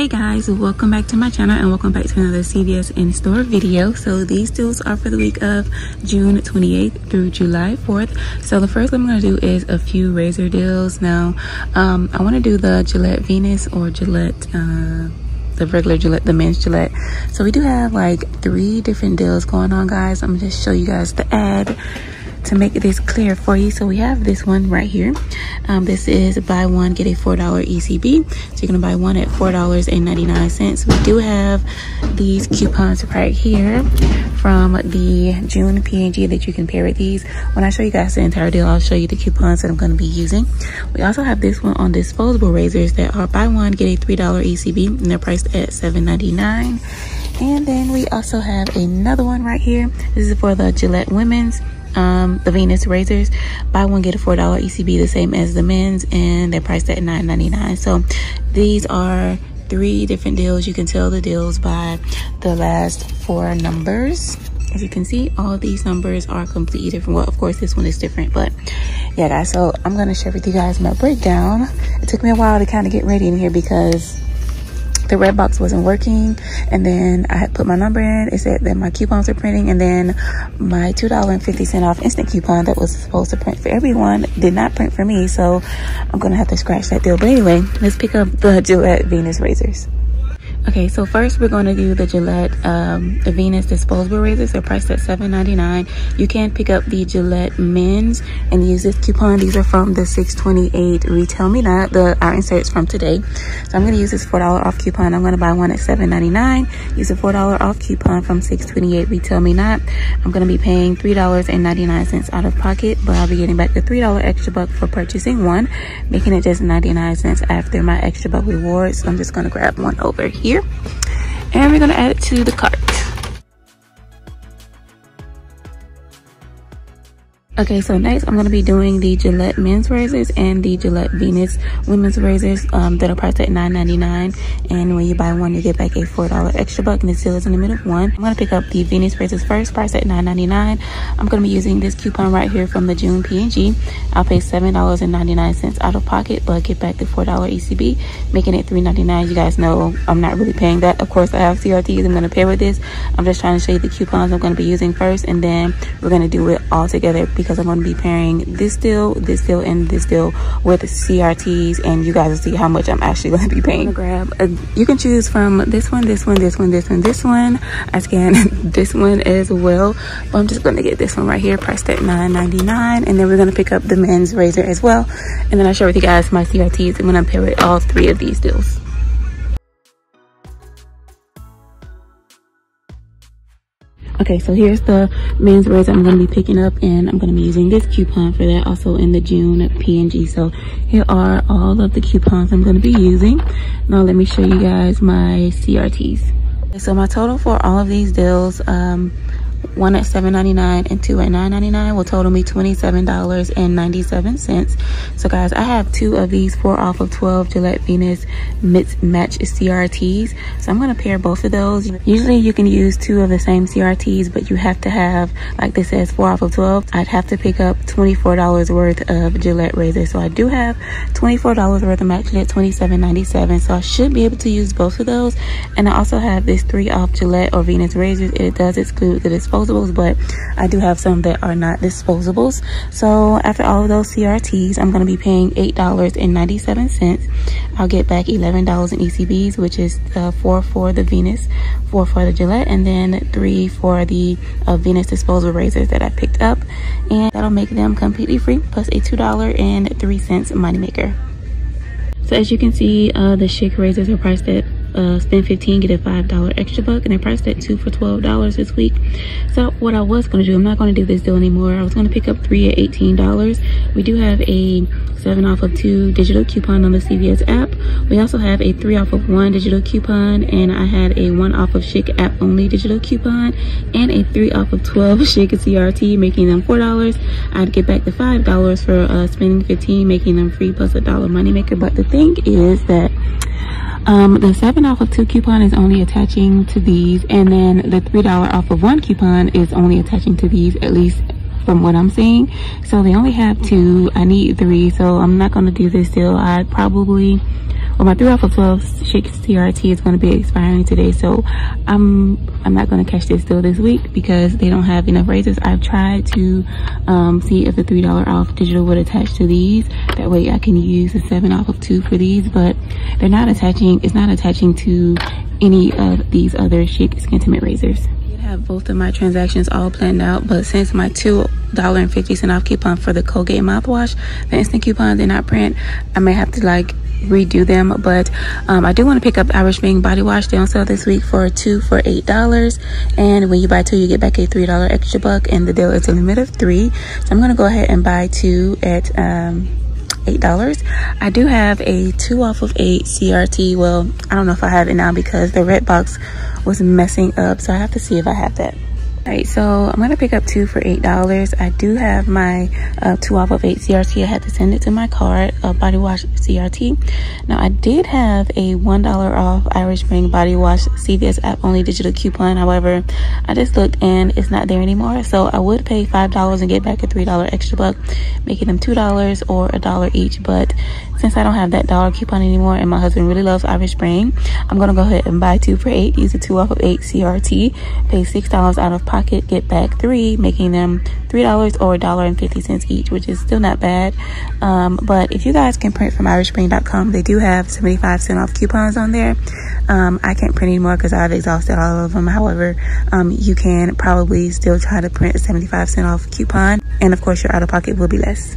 hey guys welcome back to my channel and welcome back to another cvs in store video so these deals are for the week of june 28th through july 4th so the first i'm going to do is a few razor deals now um, i want to do the gillette venus or gillette uh, the regular Gillette, the men's Gillette. So we do have like three different deals going on, guys. I'm just show you guys the ad to make this clear for you. So we have this one right here. Um, this is buy one get a four dollar ecb so you're gonna buy one at four dollars and 99 cents. We do have these coupons right here from the june P&G that you can pair with these. When i show you guys the entire deal i'll show you the coupons that i'm to be using. We also have this one on disposable razors that are buy one get a three dollar ecb and they're priced at 7.99 and then we also have another one right here. This is for the gillette women's um, the Venus razors. Buy one, get a $4 ECB, the same as the men's, and they're priced at $9.99. So these are three different deals. You can tell the deals by the last four numbers. As you can see, all these numbers are completely different. Well, of course, this one is different, but yeah, guys. So I'm going to share with you guys my breakdown. It took me a while to kind of get ready in here because the red box wasn't working. And then I had put my number in. It said that my coupons are printing. And then my $2.50 off instant coupon that was supposed to print for everyone did not print for me. So I'm gonna have to scratch that deal. But anyway let's pick up the Gillette Venus razors Okay, so first we're going to do the Gillette um, Venus disposable razors. They're priced at $7.99. You can pick up the Gillette men's and use this coupon. These are from the 628 Retail Me Not. The our inserts from today. So I'm going to use this $4 off coupon. I'm going to buy one at $7.99. Use a $4 off coupon from 628 Retail Me Not. I'm going to be paying $3.99 out of pocket, but I'll be getting back the $3 extra buck for purchasing one, making it just 99 cents after my extra buck rewards. So I'm just going to grab one over here here. And we're gonna add it to the cart Okay, so next I'm going to be doing the Gillette men's razors and the Gillette Venus women's razors um, that are priced at $9.99. And when you buy one, you get back a $4 extra buck and the seal is in the middle of one. I'm going to pick up the Venus razors first, priced at $9.99. I'm going to be using this coupon right here from the June P&G. I'll pay $7.99 out of pocket, but get back the $4 ECB, making it $3.99. You guys know I'm not really paying that. Of course, I have CRTs I'm going to pair with this. I'm just trying to show you the coupons I'm going to be using first, and then we're going to do it all together because because I'm going to be pairing this deal, this deal, and this deal with CRTs, and you guys will see how much I'm actually going to be paying. Grab, a, you can choose from this one, this one, this one, this one, this one. I scan this one as well, but I'm just going to get this one right here, priced at $9.99, and then we're going to pick up the men's razor as well, and then I'll share with you guys my CRTs. I'm going to pair with all three of these deals. Okay, so here's the men's razor I'm going to be picking up and I'm going to be using this coupon for that also in the June P&G. So here are all of the coupons I'm going to be using. Now let me show you guys my CRTs. So my total for all of these deals, um, one at $7.99 and two at $9.99 will total me $27.97. So guys, I have two of these four off of 12 Gillette Venus Match CRTs. So I'm going to pair both of those. Usually you can use two of the same CRTs, but you have to have, like this says, four off of 12. I'd have to pick up $24 worth of Gillette razors. So I do have $24 worth. I'm actually at $27.97. So I should be able to use both of those. And I also have this three off Gillette or Venus razors. It does exclude the disposable disposables, but I do have some that are not disposables. So after all of those CRTs, I'm going to be paying $8.97. I'll get back $11 in ECBs, which is uh, four for the Venus, four for the Gillette, and then three for the uh, Venus disposable razors that I picked up. And that'll make them completely free, plus a $2.03 moneymaker. So as you can see, uh, the Schick razors are priced at uh, spend 15 get a five dollar extra buck and they're priced at two for twelve dollars this week. So what i was going to do i'm not going to do this deal anymore. I was going to pick up three at 18 dollars. We do have a seven off of two digital coupon on the cvs app. We also have a three off of one digital coupon and i had a one off of Schick app only digital coupon and a three off of 12 Schick crt making them four dollars. I'd get back the five dollars for uh, spending 15 making them free plus a dollar moneymaker. But the thing is that um, the 7 off of 2 coupon is only attaching to these, and then the $3 off of 1 coupon is only attaching to these, at least from what I'm seeing. So they only have two. I need three, so I'm not going to do this deal. I probably well my 3 off of 12 Schick CRT is going to be expiring today so i'm i'm not going to catch this deal this week because they don't have enough razors i've tried to um, see if the three dollar off digital would attach to these. That way i can use the seven off of two for these but they're not attaching it's not attaching to any of these other Schick Skintimate razors have both of my transactions all planned out, but since my $2.50 off coupon for the Colgate mouthwash, the instant coupon did not print, I may have to like redo them but um, i do want to pick up irish spring body wash they on sale this week for two for eight dollars and when you buy two you get back a three dollar extra buck and the deal is a limit of three so i'm going to go ahead and buy two at um, eight dollars i do have a two off of eight crt well i don't know if i have it now because the red box was messing up. So I have to see if I have that. All right, so I'm gonna pick up two for eight dollars. I do have my uh, two off of eight CRT. I had to send it to my card, uh, body wash CRT. Now I did have a one dollar off Irish Spring body wash CVS app only digital coupon. However, I just looked and it's not there anymore. So I would pay five dollars and get back a three dollar extra buck, making them two dollars or a dollar each. But since I don't have that dollar coupon anymore and my husband really loves Irish Spring, I'm gonna go ahead and buy two for eight. Use the two off of eight CRT. Pay six dollars out of pocket, get back three, making them three dollars or a dollar and fifty cents each, which is still not bad. Um, but if you guys can print from irishspring.com, they do have 75 cent off coupons on there. Um, I can't print anymore because I've exhausted all of them. However, um, you can probably still try to print a 75 cent off coupon. And of course, your out of pocket will be less.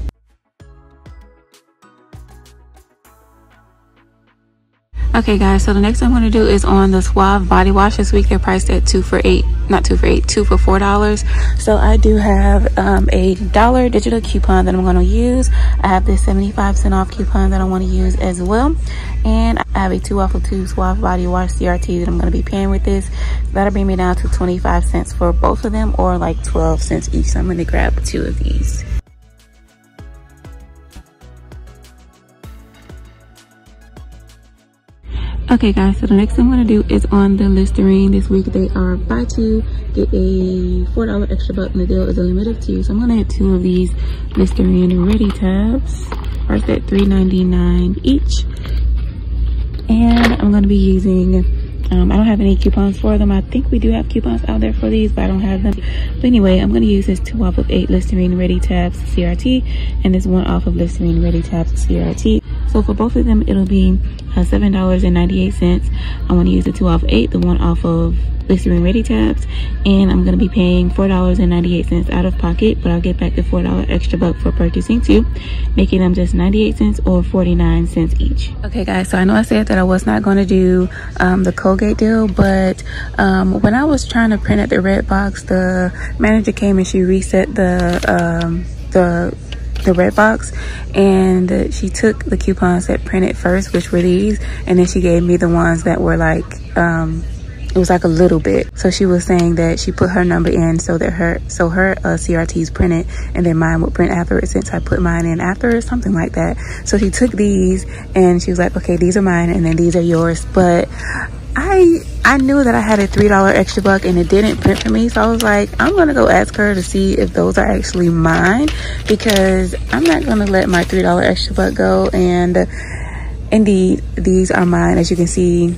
Okay guys, so the next I'm going to do is on the Suave body wash this week. They're priced at two for eight, not two for eight, two for four dollars. So I do have um, a dollar digital coupon that I'm going to use. I have this 75 cent off coupon that I want to use as well. And I have a two off of two Suave body wash CRT that I'm going to be paying with this. That'll bring me down to 25 cents for both of them or like 12 cents each. So I'm going to grab two of these. Okay guys, so the next thing I'm gonna do is on the Listerine. This week they are buy two, get a $4 extra buck and the deal is a limit of two. So I'm gonna get two of these Listerine Ready tabs. First at $3.99 each. And I'm gonna be using um, I don't have any coupons for them. I think we do have coupons out there for these, but I don't have them. But anyway, I'm going to use this two off of eight Listerine Ready Tabs CRT and this one off of Listerine Ready Tabs CRT. So for both of them, it'll be uh, $7.98. I want to use the two off eight, the one off of Listerine Ready tabs and I'm going to be paying $4.98 out of pocket but I'll get back the $4 extra buck for purchasing two making them just 98 cents or 49 cents each. Okay guys so I know I said that I was not going to do um, the Colgate deal but um, when I was trying to print at the red box the manager came and she reset the um, the the red box and she took the coupons that printed first which were these and then she gave me the ones that were like um, it was like a little bit. So she was saying that she put her number in so that her so her uh, crt's printed and then mine would print after it since i put mine in after or something like that. So she took these and she was like okay these are mine and then these are yours. But i i knew that i had a three dollar extra buck and it didn't print for me. So i was like i'm gonna go ask her to see if those are actually mine because i'm not gonna let my three dollar extra buck go. And indeed these are mine as you can see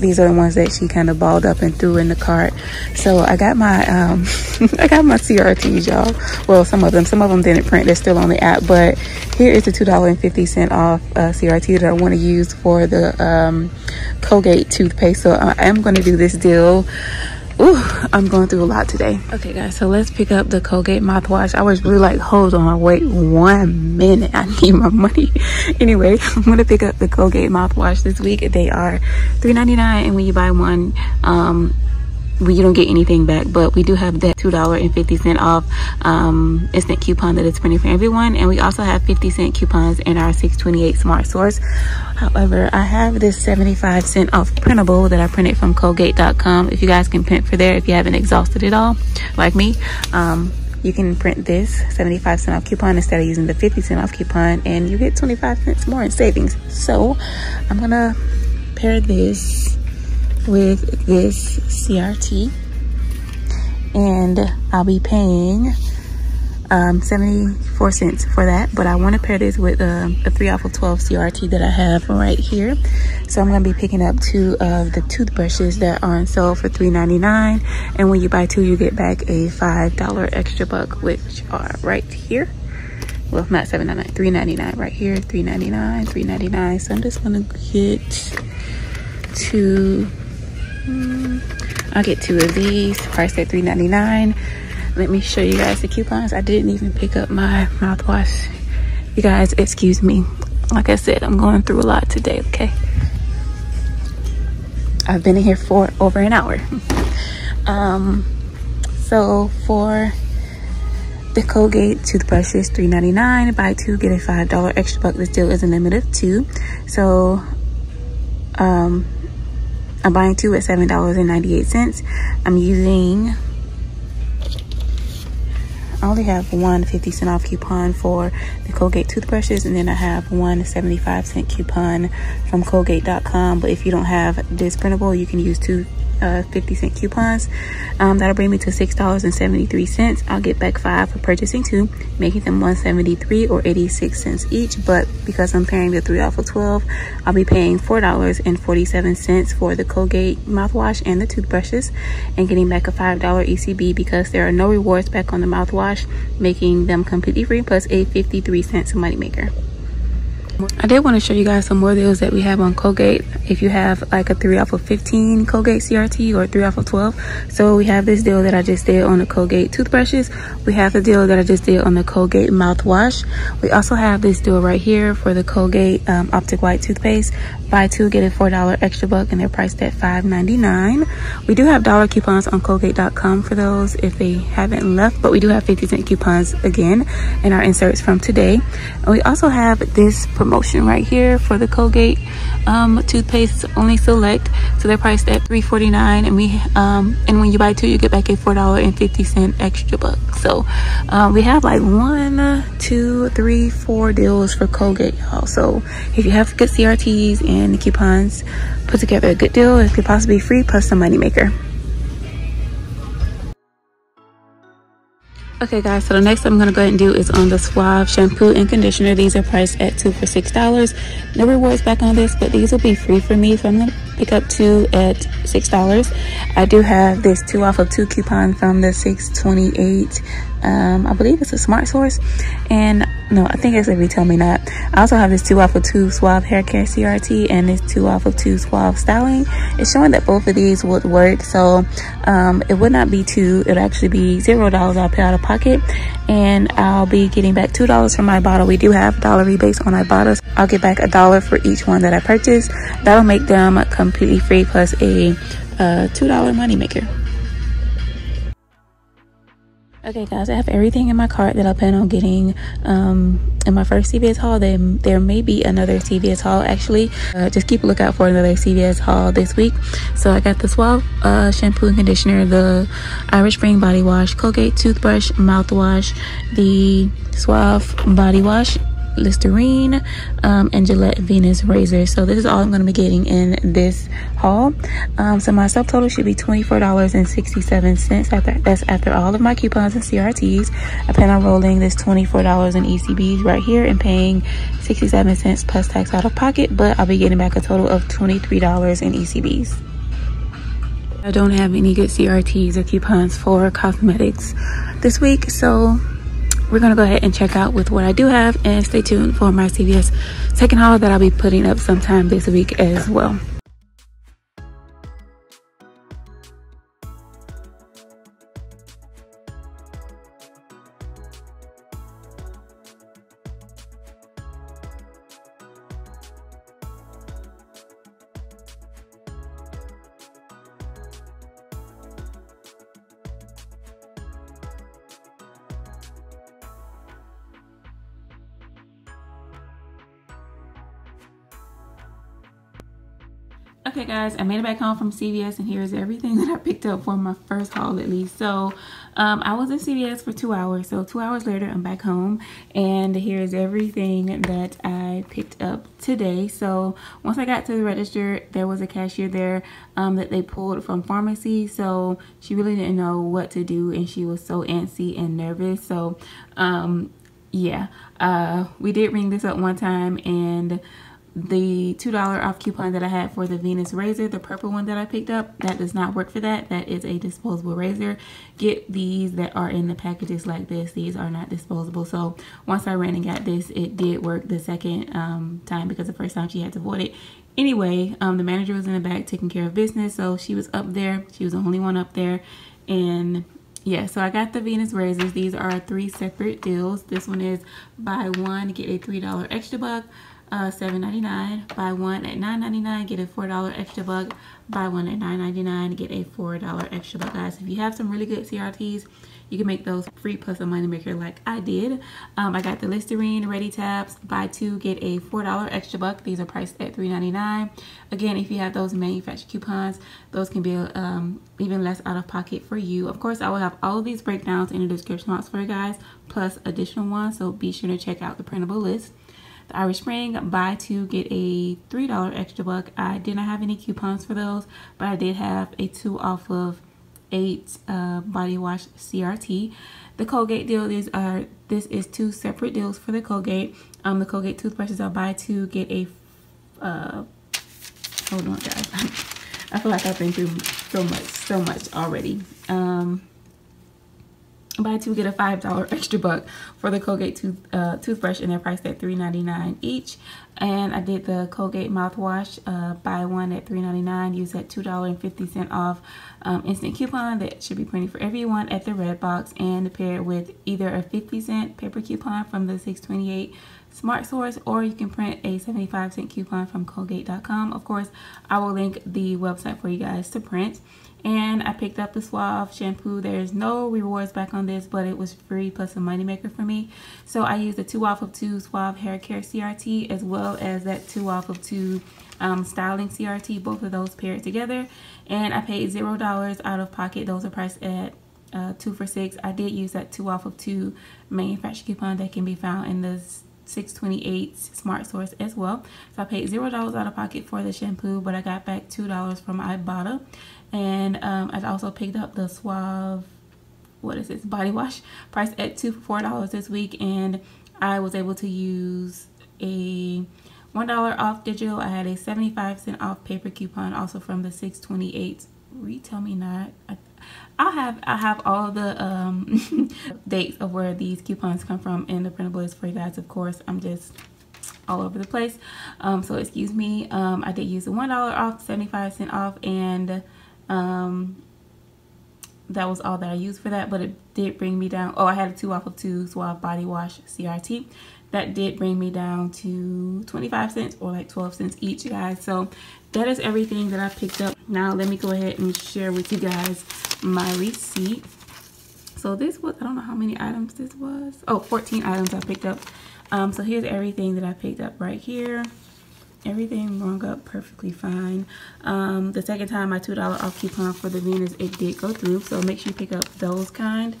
these are the ones that she kind of balled up and threw in the cart. So i got my um i got my crts y'all. Well some of them. Some of them didn't print. They're still on the app. But here is the two dollar and 50 cent off uh, crt that i want to use for the um colgate toothpaste. So i am going to do this deal Ooh, I'm going through a lot today. Okay, guys, so let's pick up the Colgate mouthwash. I was really like, hold on, wait one minute. I need my money. anyway, I'm going to pick up the Colgate mouthwash this week. They are $3.99, and when you buy one, um, we don't get anything back but we do have that two dollar and 50 cent off um, instant coupon that is printed for everyone. And we also have 50 cent coupons in our 628 smart source. However i have this 75 cent off printable that i printed from colgate.com if you guys can print for there if you haven't exhausted it all like me um, you can print this 75 cent off coupon instead of using the 50 cent off coupon and you get 25 cents more in savings. So i'm gonna pair this with this CRT and I'll be paying um, 74 cents for that. But I want to pair this with a 3 off of 12 CRT that I have right here. So I'm going to be picking up two of the toothbrushes that are on sale for $3.99. And when you buy two, you get back a $5 extra buck, which are right here well not 7.99 3.99 right here 3.99 3.99 so i'm just gonna get two um, i'll get two of these priced at 3.99 let me show you guys the coupons i didn't even pick up my mouthwash you guys excuse me like i said i'm going through a lot today okay i've been in here for over an hour um so for the Colgate toothbrush is $3.99. Buy two, get a $5 extra buck. This deal is a limit of two. So um, I'm buying two at $7.98. I'm using, I only have one 50 cent off coupon for the Colgate toothbrushes. And then I have one 75 cent coupon from Colgate.com. But if you don't have this printable, you can use two uh, 50 cent coupons. Um, that'll bring me to $6.73. I'll get back five for purchasing two, making them 173 or 86 cents each. But because I'm paying the three off of 12, I'll be paying $4.47 for the Colgate mouthwash and the toothbrushes and getting back a $5 ECB because there are no rewards back on the mouthwash, making them completely free plus a 53 cents moneymaker. I did want to show you guys some more deals that we have on Colgate. If you have like a 3 off of 15 Colgate CRT or 3 off of 12. So we have this deal that I just did on the Colgate toothbrushes. We have the deal that I just did on the Colgate mouthwash. We also have this deal right here for the Colgate um, Optic White toothpaste. Buy two, get a $4 extra buck and they're priced at $5.99. We do have dollar coupons on Colgate.com for those if they haven't left, but we do have 50 cent coupons again in our inserts from today. And we also have this promotion right here for the Colgate um, toothpaste only select. So they're priced at $3.49 and we um, and when you buy two, you get back a $4.50 extra buck. So uh, we have like one, two, three, four deals for Colgate, y'all. So if you have good CRTs and coupons put together a good deal. It could possibly be free plus some money Okay guys, so the next thing I'm gonna go ahead and do is on the Suave shampoo and conditioner. These are priced at two for six dollars. No rewards back on this, but these will be free for me. So I'm gonna pick up two at six dollars. I do have this two off of two coupon from the 628 um, I believe it's a smart source. And no, I think it's a retail me not. I also have this two off of two Suave hair care CRT and this two off of two Suave styling. It's showing that both of these would work. So um, it would not be two. It would actually be zero dollars I'll pay out of pocket. And I'll be getting back two dollars from my bottle. We do have dollar rebates on our bottles. I'll get back a dollar for each one that I purchase. That'll make them completely free plus a uh, $2 moneymaker. Okay guys, I have everything in my cart that I plan on getting um, in my first CVS haul. Then there may be another CVS haul actually. Uh, just keep a lookout for another CVS haul this week. So I got the Suave uh, shampoo and conditioner, the Irish Spring body wash, Colgate toothbrush, mouthwash, the Suave body wash, Listerine um, and Gillette Venus razor. So this is all I'm going to be getting in this haul. Um, so my subtotal should be $24.67. After That's after all of my coupons and CRTs. I plan on rolling this $24 in ECBs right here and paying 67 cents plus tax out of pocket. But I'll be getting back a total of $23 in ECBs. I don't have any good CRTs or coupons for cosmetics this week. So we're gonna go ahead and check out with what I do have and stay tuned for my CVS second haul that I'll be putting up sometime this week as well. Okay guys, I made it back home from CVS and here's everything that I picked up for my first haul at least. So um, I was in CVS for two hours. So two hours later, I'm back home and here's everything that I picked up today. So once I got to the register, there was a cashier there um, that they pulled from pharmacy. So she really didn't know what to do and she was so antsy and nervous. So um, yeah, uh, we did ring this up one time and the $2 off coupon that I had for the Venus razor, the purple one that I picked up, that does not work for that. That is a disposable razor. Get these that are in the packages like this. These are not disposable. So once I ran and got this, it did work the second um, time because the first time she had to void it. Anyway, um, the manager was in the back taking care of business. So she was up there. She was the only one up there. And yeah so i got the venus razors these are three separate deals this one is buy one get a three dollar extra buck uh, $7.99. Buy one at $9.99, get a $4 extra buck. Buy one at $9.99, get a $4 extra buck. Guys, if you have some really good CRTs, you can make those free plus a money maker like I did. Um, I got the Listerine Ready Tabs. Buy two, get a $4 extra buck. These are priced at $3.99. Again, if you have those manufacturer coupons, those can be um, even less out of pocket for you. Of course, I will have all these breakdowns in the description box for you guys, plus additional ones. So be sure to check out the printable list. The Irish Spring, buy two, get a $3 extra buck. I did not have any coupons for those, but I did have a two off of eight uh, body wash CRT. The Colgate deal is are this is two separate deals for the Colgate. Um, the Colgate toothbrushes are buy two get a. Uh, hold on, guys. I feel like I've been through so much, so much already. Um, buy two get a five dollar extra buck for the colgate tooth uh, toothbrush and they're priced at $3.99 each. And i did the colgate mouthwash uh, buy one at $3.99 use that $2.50 off um, instant coupon that should be printed for everyone at the red box and pair it with either a 50 cent paper coupon from the 628 smart source or you can print a 75 cent coupon from colgate.com of course i will link the website for you guys to print and I picked up the Suave shampoo. There's no rewards back on this, but it was free plus a moneymaker for me. So I used the 2 off of 2 Suave Hair Care CRT as well as that 2 off of 2 um, Styling CRT, both of those paired together. And I paid $0 out of pocket. Those are priced at uh, 2 for 6 I did use that 2 off of 2 manufacturer coupon that can be found in the 628 smart source as well so i paid zero dollars out of pocket for the shampoo but i got back two dollars from ibotta and um, i also picked up the suave what is this body wash priced at two for four dollars this week and i was able to use a one dollar off digital i had a 75 cent off paper coupon also from the 628 retail me not I, I'll have I have all the um, dates of where these coupons come from in the printable list for you guys. Of course, I'm just all over the place. Um, so excuse me. Um, I did use the one dollar off, seventy five cent off, and um, that was all that I used for that. But it did bring me down. Oh, I had a two off of two Suave Body Wash CRT. That did bring me down to 25 cents or like 12 cents each, guys. So that is everything that I picked up. Now let me go ahead and share with you guys my receipt. So this was, I don't know how many items this was. Oh, 14 items I picked up. Um, so here's everything that I picked up right here. Everything rung up perfectly fine. Um, the second time my $2 off coupon for the Venus, it did go through. So make sure you pick up those kind.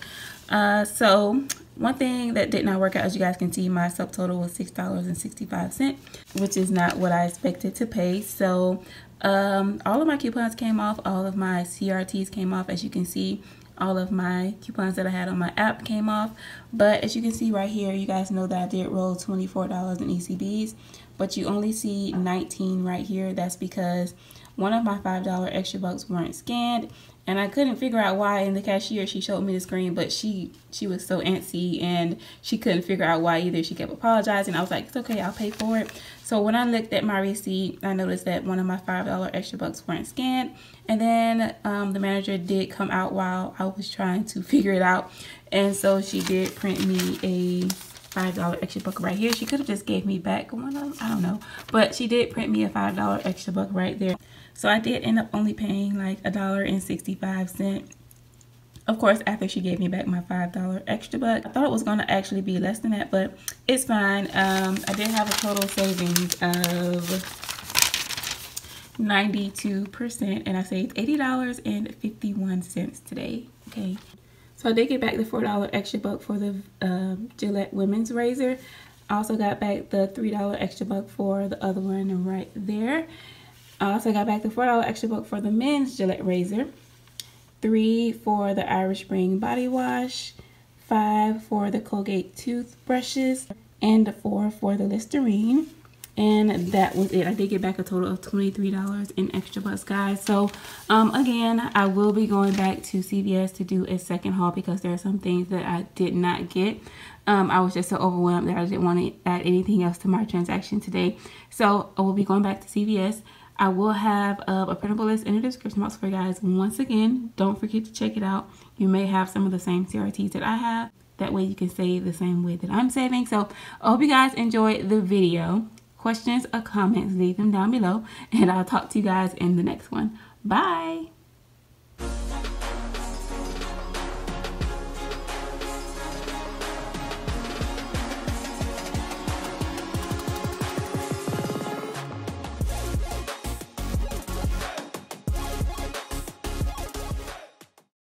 Uh, so one thing that did not work out, as you guys can see, my subtotal was $6.65, which is not what I expected to pay. So um, all of my coupons came off. All of my CRTs came off. As you can see, all of my coupons that I had on my app came off. But as you can see right here, you guys know that I did roll $24 in ECBs. But you only see 19 right here. That's because one of my $5 extra bucks weren't scanned and I couldn't figure out why in the cashier she showed me the screen but she she was so antsy and she couldn't figure out why either. She kept apologizing. I was like it's okay I'll pay for it. So when I looked at my receipt I noticed that one of my five dollar extra bucks weren't scanned. And then um, the manager did come out while I was trying to figure it out. And so she did print me a five dollar extra buck right here she could have just gave me back one of them I don't know but she did print me a five dollar extra buck right there so I did end up only paying like a dollar and 65 cent. Of course, after she gave me back my $5 extra buck. I thought it was going to actually be less than that, but it's fine. Um, I did have a total savings of 92% and I saved $80.51 today. Okay. So I did get back the $4 extra buck for the uh, Gillette women's razor. I also got back the $3 extra buck for the other one right there. I also got back the $4 extra buck for the men's Gillette razor. Three for the Irish Spring body wash. Five for the Colgate toothbrushes. And four for the Listerine and that was it i did get back a total of 23 dollars in extra bucks guys so um again i will be going back to cvs to do a second haul because there are some things that i did not get um i was just so overwhelmed that i didn't want to add anything else to my transaction today so i will be going back to cvs I will have uh, a printable list in the description box for you guys. Once again, don't forget to check it out. You may have some of the same CRTs that I have. That way you can save the same way that I'm saving. So I hope you guys enjoyed the video questions or comments, leave them down below. And I'll talk to you guys in the next one. Bye.